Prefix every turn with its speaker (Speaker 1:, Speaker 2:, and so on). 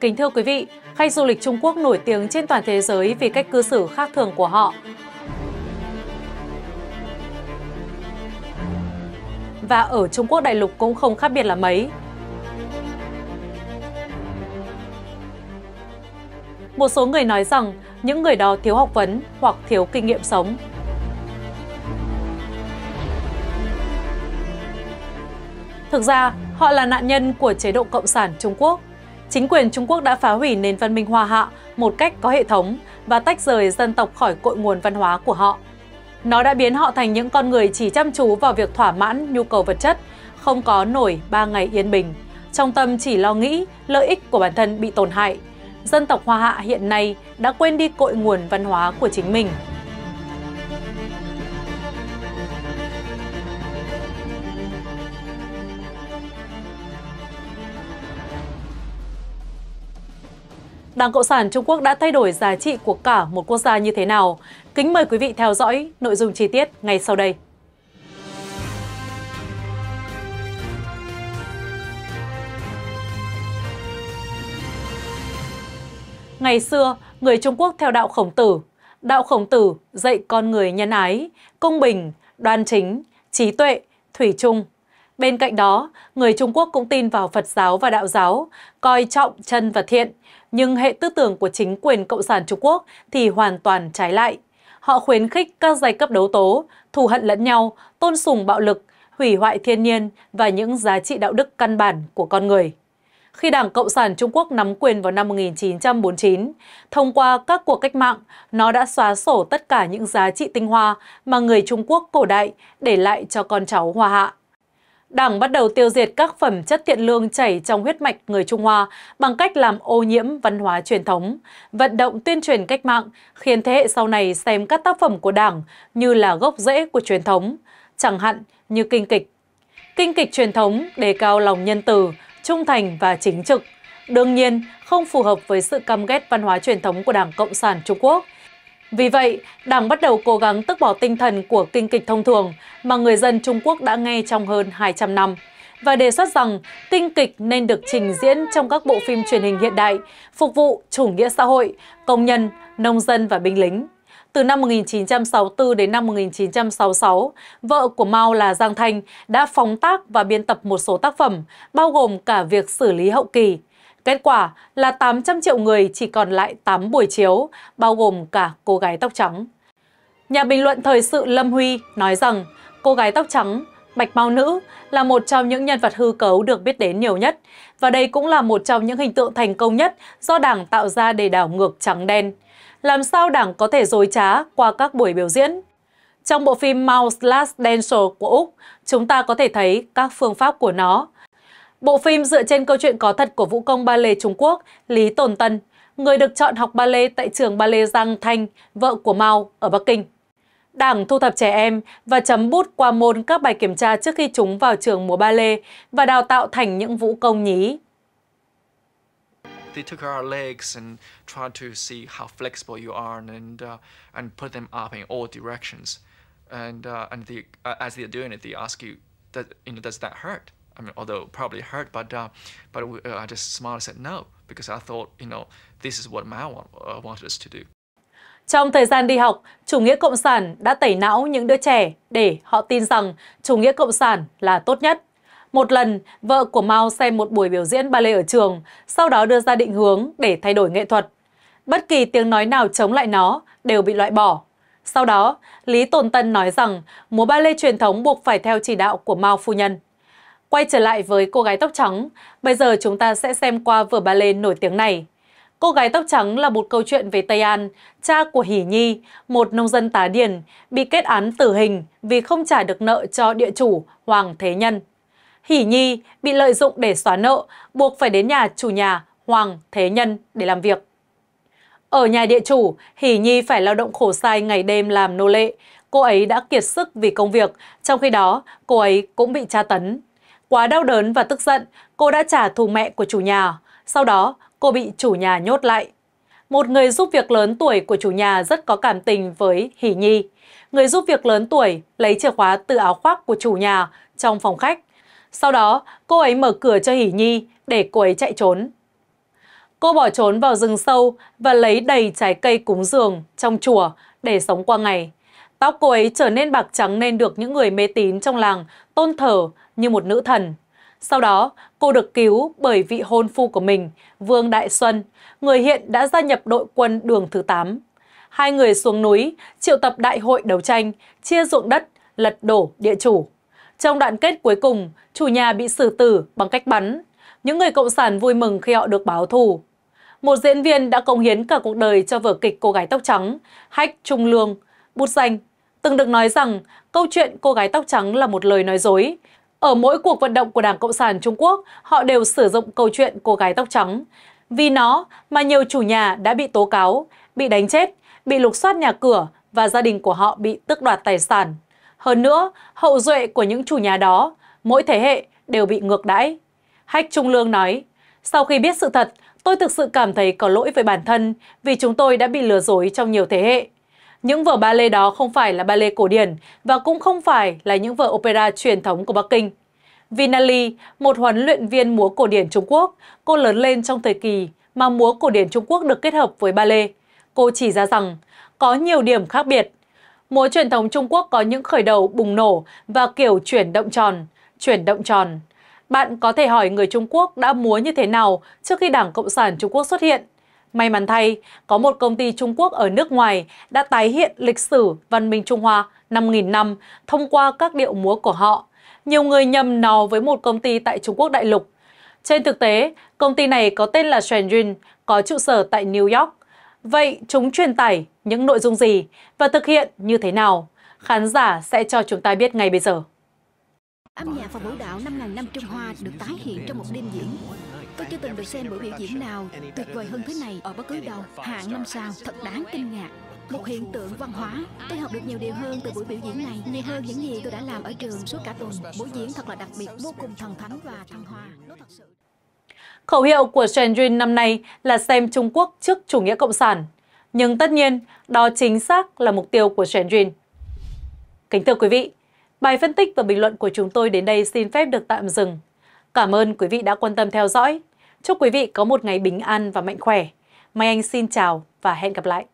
Speaker 1: Kính thưa quý vị, khách du lịch Trung Quốc nổi tiếng trên toàn thế giới vì cách cư xử khác thường của họ. Và ở Trung Quốc đại lục cũng không khác biệt là mấy. Một số người nói rằng những người đó thiếu học vấn hoặc thiếu kinh nghiệm sống. Thực ra, họ là nạn nhân của chế độ Cộng sản Trung Quốc. Chính quyền Trung Quốc đã phá hủy nền văn minh Hoa Hạ một cách có hệ thống và tách rời dân tộc khỏi cội nguồn văn hóa của họ. Nó đã biến họ thành những con người chỉ chăm chú vào việc thỏa mãn nhu cầu vật chất, không có nổi ba ngày yên bình. Trong tâm chỉ lo nghĩ lợi ích của bản thân bị tổn hại. Dân tộc Hoa Hạ hiện nay đã quên đi cội nguồn văn hóa của chính mình. Đảng Cộng sản Trung Quốc đã thay đổi giá trị của cả một quốc gia như thế nào? Kính mời quý vị theo dõi nội dung chi tiết ngay sau đây. Ngày xưa, người Trung Quốc theo đạo Khổng Tử. Đạo Khổng Tử dạy con người nhân ái, công bình, đoan chính, trí tuệ, thủy chung. Bên cạnh đó, người Trung Quốc cũng tin vào Phật giáo và đạo giáo, coi trọng chân và thiện, nhưng hệ tư tưởng của chính quyền Cộng sản Trung Quốc thì hoàn toàn trái lại. Họ khuyến khích các giai cấp đấu tố, thù hận lẫn nhau, tôn sùng bạo lực, hủy hoại thiên nhiên và những giá trị đạo đức căn bản của con người. Khi Đảng Cộng sản Trung Quốc nắm quyền vào năm 1949, thông qua các cuộc cách mạng, nó đã xóa sổ tất cả những giá trị tinh hoa mà người Trung Quốc cổ đại để lại cho con cháu Hoa Hạ. Đảng bắt đầu tiêu diệt các phẩm chất thiện lương chảy trong huyết mạch người Trung Hoa bằng cách làm ô nhiễm văn hóa truyền thống, vận động tuyên truyền cách mạng, khiến thế hệ sau này xem các tác phẩm của Đảng như là gốc rễ của truyền thống, chẳng hạn như kinh kịch. Kinh kịch truyền thống đề cao lòng nhân từ, trung thành và chính trực. Đương nhiên, không phù hợp với sự căm ghét văn hóa truyền thống của Đảng Cộng sản Trung Quốc, vì vậy, Đảng bắt đầu cố gắng tước bỏ tinh thần của kinh kịch thông thường mà người dân Trung Quốc đã nghe trong hơn 200 năm và đề xuất rằng kinh kịch nên được trình diễn trong các bộ phim truyền hình hiện đại, phục vụ chủ nghĩa xã hội, công nhân, nông dân và binh lính. Từ năm 1964 đến năm 1966, vợ của Mao là Giang Thanh đã phóng tác và biên tập một số tác phẩm, bao gồm cả việc xử lý hậu kỳ, Kết quả là 800 triệu người chỉ còn lại 8 buổi chiếu, bao gồm cả cô gái tóc trắng. Nhà bình luận thời sự Lâm Huy nói rằng cô gái tóc trắng, Bạch Mao Nữ là một trong những nhân vật hư cấu được biết đến nhiều nhất và đây cũng là một trong những hình tượng thành công nhất do Đảng tạo ra để đảo ngược trắng đen. Làm sao Đảng có thể dối trá qua các buổi biểu diễn? Trong bộ phim Mouse Last Dance của Úc, chúng ta có thể thấy các phương pháp của nó Bộ phim dựa trên câu chuyện có thật của vũ công ba lê Trung Quốc Lý Tồn Tân, người được chọn học ba lê tại trường ba lê Giang Thanh, vợ của Mao ở Bắc Kinh. Đảng thu thập trẻ em và chấm bút qua môn các bài kiểm tra trước khi chúng vào trường múa lê và đào tạo thành những vũ công nhí.
Speaker 2: They took our legs and tried to see how flexible you are and uh, and put them up in all directions. And uh, and the, uh, as they're doing it, they ask you, does, you know, does that hurt? I mean, although probably hurt, but uh, but uh, I just smiled and said no because I thought, you know, this is what Mao want, uh, wanted us to do.
Speaker 1: Trong thời gian đi học, chủ nghĩa cộng sản đã tẩy não những đứa trẻ để họ tin rằng chủ nghĩa cộng sản là tốt nhất. Một lần, vợ của Mao xem một buổi biểu diễn ballet ở trường, sau đó đưa ra định hướng để thay đổi nghệ thuật. Bất kỳ tiếng nói nào chống lại nó đều bị loại bỏ. Sau đó, Lý Tồn Tân nói rằng múa ballet truyền thống buộc phải theo chỉ đạo của Mao phu nhân. Quay trở lại với cô gái tóc trắng, bây giờ chúng ta sẽ xem qua vở ballet nổi tiếng này. Cô gái tóc trắng là một câu chuyện về Tây An, cha của Hỷ Nhi, một nông dân tá điền, bị kết án tử hình vì không trả được nợ cho địa chủ Hoàng Thế Nhân. Hỷ Nhi bị lợi dụng để xóa nợ, buộc phải đến nhà chủ nhà Hoàng Thế Nhân để làm việc. Ở nhà địa chủ, Hỷ Nhi phải lao động khổ sai ngày đêm làm nô lệ. Cô ấy đã kiệt sức vì công việc, trong khi đó cô ấy cũng bị tra tấn. Quá đau đớn và tức giận, cô đã trả thù mẹ của chủ nhà. Sau đó, cô bị chủ nhà nhốt lại. Một người giúp việc lớn tuổi của chủ nhà rất có cảm tình với Hỷ Nhi. Người giúp việc lớn tuổi lấy chìa khóa từ áo khoác của chủ nhà trong phòng khách. Sau đó, cô ấy mở cửa cho Hỷ Nhi để cô ấy chạy trốn. Cô bỏ trốn vào rừng sâu và lấy đầy trái cây cúng dường trong chùa để sống qua ngày. Tóc cô ấy trở nên bạc trắng nên được những người mê tín trong làng tôn thờ như một nữ thần. Sau đó, cô được cứu bởi vị hôn phu của mình, Vương Đại Xuân, người hiện đã gia nhập đội quân đường thứ 8. Hai người xuống núi, triệu tập đại hội đấu tranh, chia ruộng đất, lật đổ địa chủ. Trong đoạn kết cuối cùng, chủ nhà bị xử tử bằng cách bắn. Những người cộng sản vui mừng khi họ được báo thù. Một diễn viên đã công hiến cả cuộc đời cho vở kịch Cô gái tóc trắng, Hách Trung Lương, bút danh, từng được nói rằng câu chuyện cô gái tóc trắng là một lời nói dối. Ở mỗi cuộc vận động của Đảng Cộng sản Trung Quốc, họ đều sử dụng câu chuyện cô gái tóc trắng. Vì nó mà nhiều chủ nhà đã bị tố cáo, bị đánh chết, bị lục soát nhà cửa và gia đình của họ bị tước đoạt tài sản. Hơn nữa, hậu duệ của những chủ nhà đó, mỗi thế hệ đều bị ngược đãi. Hách Trung Lương nói, sau khi biết sự thật, tôi thực sự cảm thấy có lỗi với bản thân vì chúng tôi đã bị lừa dối trong nhiều thế hệ. Những vở ballet đó không phải là ballet cổ điển và cũng không phải là những vở opera truyền thống của Bắc Kinh. Vinali, một huấn luyện viên múa cổ điển Trung Quốc, cô lớn lên trong thời kỳ mà múa cổ điển Trung Quốc được kết hợp với ballet. Cô chỉ ra rằng có nhiều điểm khác biệt. Múa truyền thống Trung Quốc có những khởi đầu bùng nổ và kiểu chuyển động tròn, chuyển động tròn. Bạn có thể hỏi người Trung Quốc đã múa như thế nào trước khi Đảng Cộng sản Trung Quốc xuất hiện. May mắn thay, có một công ty Trung Quốc ở nước ngoài đã tái hiện lịch sử văn minh Trung Hoa 5.000 năm thông qua các điệu múa của họ. Nhiều người nhầm nó với một công ty tại Trung Quốc đại lục. Trên thực tế, công ty này có tên là Shenzhen, có trụ sở tại New York. Vậy chúng truyền tải những nội dung gì và thực hiện như thế nào? Khán giả sẽ cho chúng ta biết ngay bây giờ.
Speaker 3: Âm nhạc và vũ đạo 5.000 năm Trung Hoa được tái hiện trong một đêm diễn. Tôi chưa từng được xem buổi biểu diễn nào tuyệt vời hơn thế này ở bất cứ đâu. Hạng năm sao, thật đáng kinh ngạc. Một hiện tượng văn hóa. Tôi học được nhiều điều hơn từ buổi biểu diễn này, nhiều hơn những gì tôi đã làm ở trường suốt cả tuần. Buổi diễn thật là đặc biệt, vô cùng thần thánh và thăng hoa. Thật sự...
Speaker 1: Khẩu hiệu của Shenzhen năm nay là xem Trung Quốc trước chủ nghĩa cộng sản. Nhưng tất nhiên, đó chính xác là mục tiêu của Shenzhen. Kính thưa quý vị, bài phân tích và bình luận của chúng tôi đến đây xin phép được tạm dừng. Cảm ơn quý vị đã quan tâm theo dõi. Chúc quý vị có một ngày bình an và mạnh khỏe. Mai Anh xin chào và hẹn gặp lại.